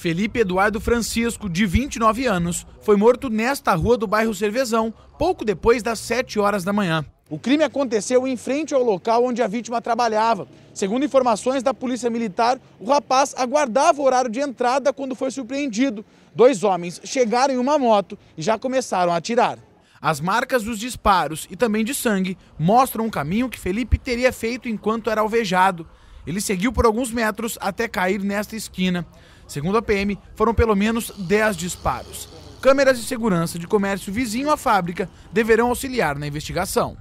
Felipe Eduardo Francisco, de 29 anos, foi morto nesta rua do bairro Cervezão, pouco depois das 7 horas da manhã. O crime aconteceu em frente ao local onde a vítima trabalhava. Segundo informações da Polícia Militar, o rapaz aguardava o horário de entrada quando foi surpreendido. Dois homens chegaram em uma moto e já começaram a atirar. As marcas dos disparos e também de sangue mostram o caminho que Felipe teria feito enquanto era alvejado. Ele seguiu por alguns metros até cair nesta esquina. Segundo a PM, foram pelo menos 10 disparos. Câmeras de segurança de comércio vizinho à fábrica deverão auxiliar na investigação.